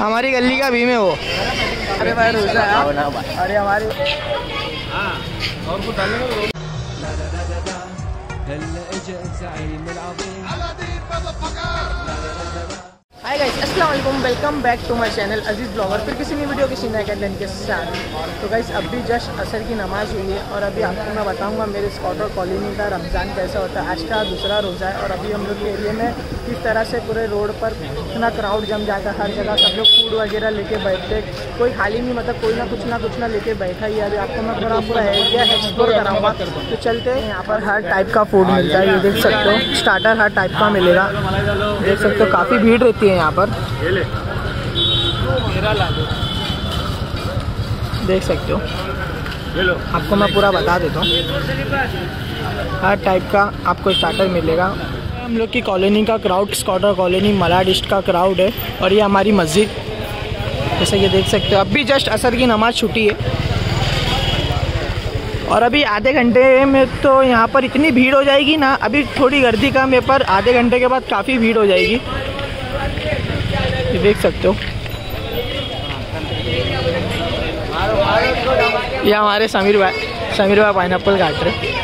हमारी गली का भीम है वो। अरे अरे हाय गाइस अस्सलाम वालेकुम welcome back to my channel Aziz blogger फिर किसी नई वीडियो किसी नए कंटेंट के साथ। तो गाइस अभी जस्ट असर की नमाज़ हुई है और अभी आपको मैं बताऊँगा मेरे स्कॉटर कॉलोनी का रमज़ान कैसा होता है। आज का दूसरा रोज़ा है और अभी हम लोग के एरिया में किस तरह से पूरे रोड पर इतना क्राउड जम जाता हर जगह सब लोग फ़ूड वगैरह लेके बैठते कोई खाली नहीं मतलब कोई ना कुछ ना कुछ ना लेके बैठा ही अभी आपको मैं पूरा पूरा एरिया एक्सप्लोर कराऊँगा। तो चलते हैं, यहाँ पर हर टाइप का फ़ूड मिलता है, ये देख सकते हो। स्टार्टर हर टाइप का मिलेगा। देख सकते हो, काफ़ी भीड़ रहती है यहाँ पर। देख सकते हो। आपको मैं पूरा बता देता हूँ। हर टाइप का आपको स्टार्टर मिलेगा। हम लोग की कॉलोनी का क्राउड स्कॉटर कॉलोनी मलाडिस्ट का क्राउड है और ये हमारी मस्जिद। जैसे ये देख सकते हो अब भी जस्ट असर की नमाज़ छुट्टी है। और अभी आधे घंटे में तो यहाँ पर इतनी भीड़ हो जाएगी ना, अभी थोड़ी गर्दी कम है, पर आधे घंटे के बाद काफ़ी भीड़ हो जाएगी। ये देख सकते हो। ये हमारे समीर भाई समीर भाई पाइन काट रहे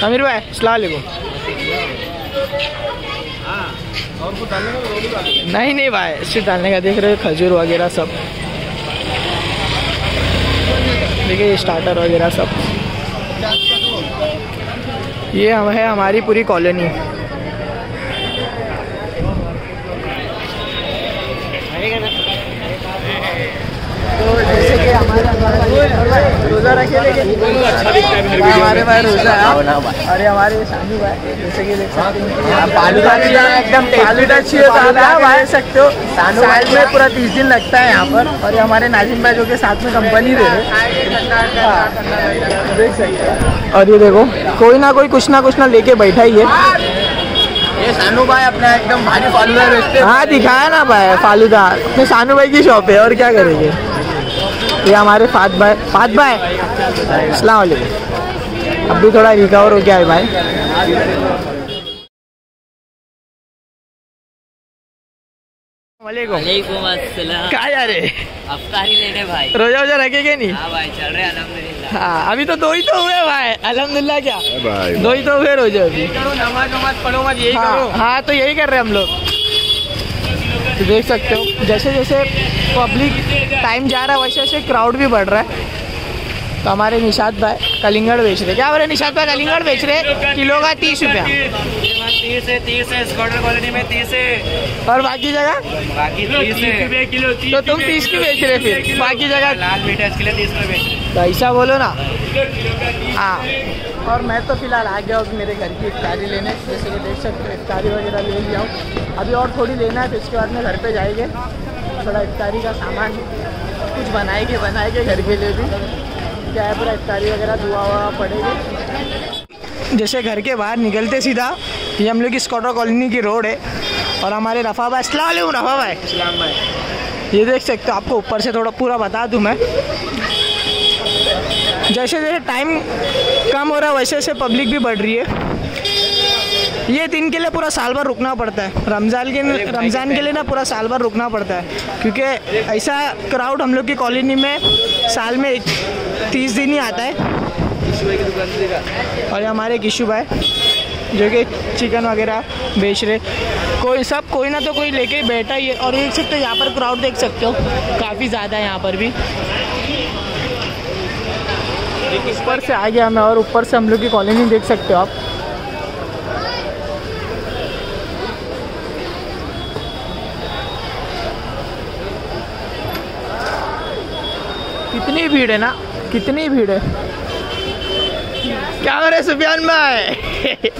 समीर भाई सलामकुम नहीं नहीं भाई सिर्फ़ डालने का देख रहे हो खजूर वगैरह सब। देखिए स्टार्टर वगैरह सब। ये हम है हमारी पूरी कॉलोनी तो जैसे कि हमारे रोज़ा रखे लेकिन हमारे भाई रोज़ा है। अरे हमारे सानू भाई जैसे कि देख सकते हैं। एकदम फालूदा अच्छी है भाई सकते हो। साल में पूरा तीस दिन लगता है यहाँ पर। और ये हमारे नाजिम भाई जो कि साथ में कंपनी दे रहे हाँ, देख सकते हैं। और ये देखो कोई ना कोई कुछ ना कुछ ना लेके बैठा ही है। ये सानू भाई अपना एकदम भारी फालूदा बेचते हाँ दिखाया ना भाई फालूदा। अपने सानू भाई की शॉप है और क्या करेंगे? ये हमारे फात भाई फात भाई। सलाम वालेकुम। अब भी थोड़ा रिकवर हो गया है भाई। वालेकुम। वालेकुम क्या जा लेने भाई। रोजा वोजा रखेगे नहीं? हाँ भाई चल रहे अल्हम्दुलिल्लाह। हाँ अभी तो दो ही तो हुए भाई। अल्हम्दुलिल्लाह क्या? भाई दो ही तो हुए रोजा अभी। नमाज़ नमाज़ पढ़ो मत यही हाँ हाँ तो यही कर रहे हैं हम लोग। तो देख सकते हो। जैसे जैसे पब्लिक टाइम जा रहा है वैसे वैसे क्राउड भी बढ़ रहा है। तो हमारे निषाद भाई कलिंगड़ बेच रहे। क्या बोले निषाद भाई? कलिंगड़ बेच रहे किलो का तीस रुपया। तीस है तीस है स्कॉटर कॉलोनी में तीस है। और बाकी जगह? बाकी तीस है। किलो तो तुम तीस की बेच रहे फिर। बाकी जगह? लाल मीठा तीस बेच तो ऐसा बोलो ना। हाँ। और मैं तो फ़िलहाल आ गया हूँ मेरे घर की इफ्तारी लेने। जैसे कि देख सकते हो इफ्तारी वगैरह ले लिया हूँ। अभी और थोड़ी लेना है फिर इसके बाद में घर पे जाएँगे। थोड़ा इफ्तारी का सामान कुछ बनाएँगे बनाएँगे घर के लिए भी। क्या है पूरा इफ्तारी वगैरह दुआ हुआ पड़ेगी। जैसे घर के बाहर निकलते सीधा ये हम लोग की स्कॉटर कॉलोनी की रोड है। और हमारे रफ़ा भाई। असलाम रफ़ा भाई। ये देख सकते हो आपको ऊपर से थोड़ा पूरा बता दूँ मैं। जैसे जैसे टाइम कम हो रहा है वैसे वैसे पब्लिक भी बढ़ रही है। ये दिन के लिए पूरा साल भर रुकना पड़ता है। रमज़ान के रमज़ान के लिए ना पूरा साल भर रुकना पड़ता है। क्योंकि ऐसा क्राउड हम लोग की कॉलोनी में साल में एक तीस दिन ही आता है। और ये हमारे किशु भाई जो कि चिकन वगैरह बेच रहे। कोई सब कोई ना तो कोई लेके बैठा ही है। और देख सकते हो यहाँ पर क्राउड देख सकते हो। काफ़ी ज़्यादा है यहाँ पर भी। ऊपर से आ गया मैं और ऊपर से हम लोग की कॉलोनी देख सकते हो आप। कितनी भीड़ है ना, कितनी भीड़ है। क्या हो रहे सुफियान भाई?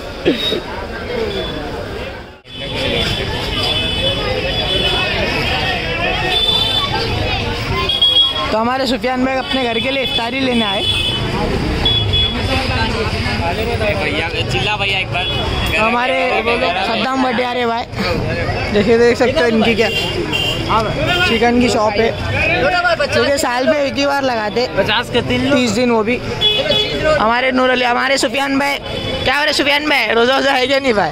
तो हमारे सुफियान भाई अपने घर के लिए इफ्तारी लेने आए। भैया भैया एक बार। हमारे सद्दाम भटियारे भाई देखिए देख सकते हो इनकी क्या चिकन की शॉप है। क्योंकि साल में एक ही बार लगाते पचास के तीन तीस दिन वो भी। हमारे नूर अली हमारे सुफियान भाई क्या हो रहे सुफियान भाई रोजा रोजा है क्या नहीं भाई?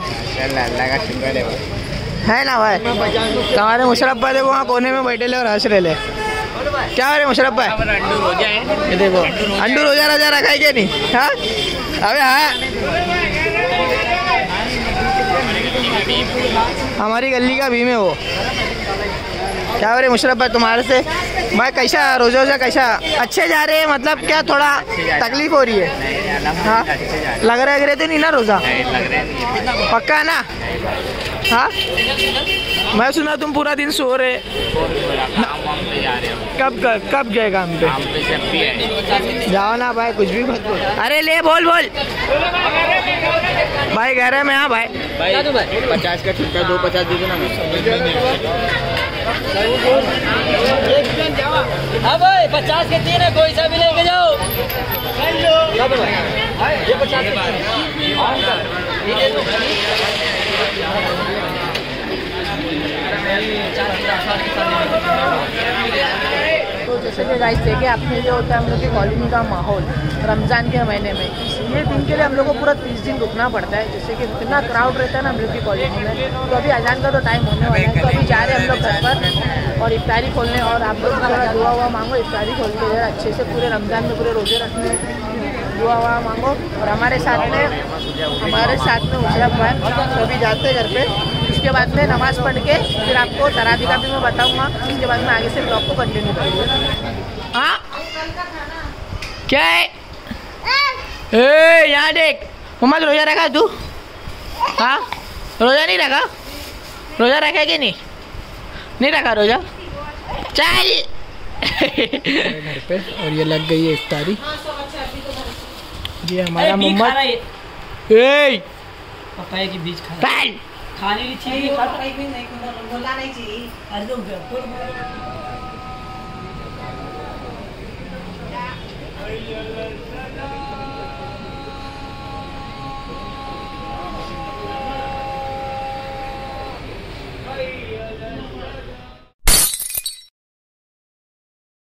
है ना भाई? तुम्हारे मुशरफ भाई देखो वहाँ कोने में बैठे ले और हंस रहे ले। क्या हो रहे मुशरफ भाई? अंडू हो। ये देखो। अंडू रोजा रोजा रखा है क्या नहीं? हाँ? अबे हाँ? हमारी गली का भीम है वो। क्या हो रहे मुशरफ भाई तुम्हारे से? भाई कैसा रोजा रोजा कैसा? अच्छे जा रहे हैं मतलब क्या थोड़ा तकलीफ़ हो रही है? हाँ? लग रहा तो नहीं ना रोजा? पक्का है ना? हाँ? मैं सुना तुम पूरा दिन सो रहे। कब कब गए काम पे? जाओ ना भाई, कुछ भी मत बोल। अरे ले, बोल बोल। भाई कह रहे मैं हाँ भाई पचास का छुट्टा दो पचास दे देना हाँ भाई। पचास के तीन है कोई सा भी लेके जाओ तो जैसे कि गाइस देखे आपने ये होता है हम लोग की कॉलोनी का माहौल, रमज़ान के महीने में ये दिन के लिए हम लोग को पूरा तीस दिन रुकना पड़ता है जैसे कि इतना क्राउड रहता है ना हम लोग की कॉलोनी में। तो अभी अजान का तो टाइम होने वाला है तो अभी जा रहे हैं हम लोग घर पर और इफ्तारी खोलने और आप लोग थोड़ा दुआ हुआ मांगो, इफ्तारी खोल के अच्छे से पूरे रमज़ान में पूरे रोज़े रखने। दुआ हुआ मांगो और हमारे साथ में, हमारे साथ में मुशरफ भाई तो अभी जाते घर पे। उसके बाद में नमाज़ पढ़ के फिर आपको तरावी का भी मैं बताऊँगा उसके बाद में आगे से ब्लॉग को कंटिन्यू करेंगे। हाँ? क्या है? ए! यहाँ देख। मोहम्मद रोजा रखा तू? हाँ? रोजा नहीं रखा? रोजा रखा है कि नहीं? नहीं रखा रोजा? चल। घर पे और ये लग गई है इफ्तारी। ये हमारा मोहम्मद ए! पपाया की बीज खा चल अरे तो चीज़